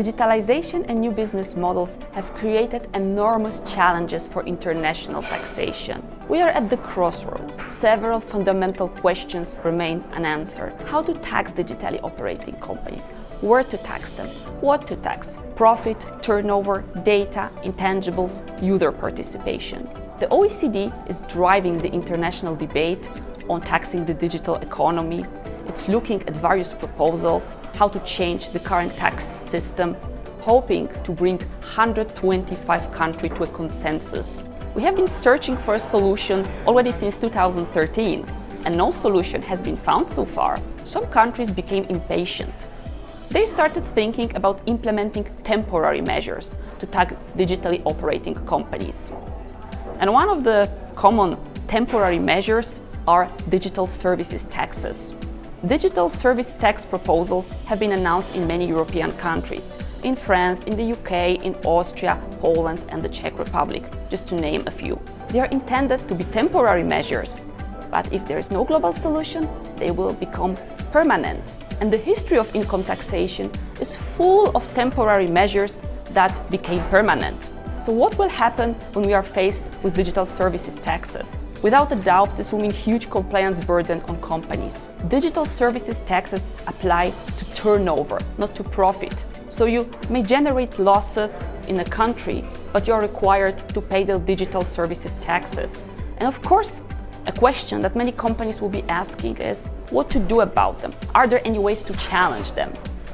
Digitalization and new business models have created enormous challenges for international taxation. We are at the crossroads. Several fundamental questions remain unanswered. How to tax digitally operating companies? Where to tax them? What to tax? Profit, turnover, data, intangibles, user participation. The OECD is driving the international debate on taxing the digital economy it's looking at various proposals, how to change the current tax system, hoping to bring 125 countries to a consensus. We have been searching for a solution already since 2013, and no solution has been found so far. Some countries became impatient. They started thinking about implementing temporary measures to tax digitally operating companies. And one of the common temporary measures are digital services taxes. Digital service tax proposals have been announced in many European countries, in France, in the UK, in Austria, Poland and the Czech Republic, just to name a few. They are intended to be temporary measures, but if there is no global solution, they will become permanent. And the history of income taxation is full of temporary measures that became permanent. So what will happen when we are faced with digital services taxes? Without a doubt, this will mean huge compliance burden on companies. Digital services taxes apply to turnover, not to profit. So you may generate losses in a country, but you're required to pay the digital services taxes. And of course, a question that many companies will be asking is what to do about them? Are there any ways to challenge them?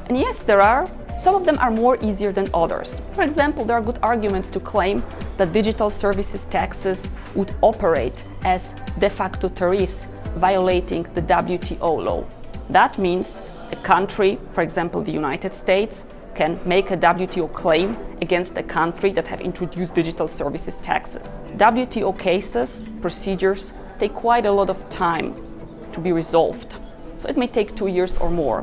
And yes, there are, some of them are more easier than others. For example, there are good arguments to claim that digital services taxes would operate as de facto tariffs violating the WTO law. That means a country, for example the United States, can make a WTO claim against a country that have introduced digital services taxes. WTO cases, procedures, take quite a lot of time to be resolved. So it may take two years or more.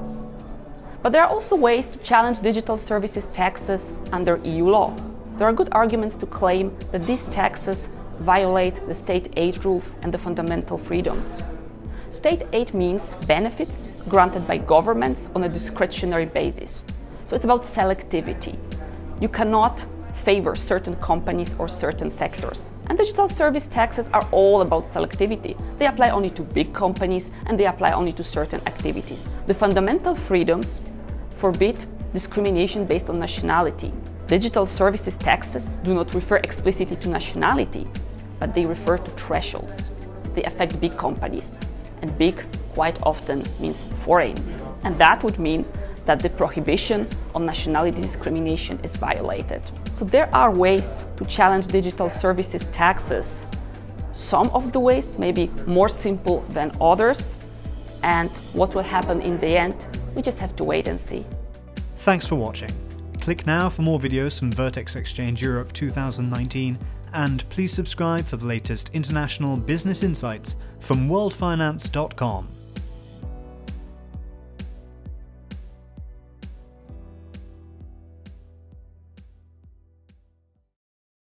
But there are also ways to challenge digital services taxes under EU law. There are good arguments to claim that these taxes violate the state aid rules and the fundamental freedoms. State aid means benefits granted by governments on a discretionary basis. So it's about selectivity. You cannot favor certain companies or certain sectors. And digital service taxes are all about selectivity. They apply only to big companies and they apply only to certain activities. The fundamental freedoms forbid discrimination based on nationality. Digital services taxes do not refer explicitly to nationality, but they refer to thresholds. They affect big companies, and big quite often means foreign. And that would mean that the prohibition on nationality discrimination is violated. So there are ways to challenge digital services taxes. Some of the ways may be more simple than others, and what will happen in the end we just have to wait and see. Thanks for watching. Click now for more videos from Vertex Exchange Europe 2019 and please subscribe for the latest international business insights from worldfinance.com.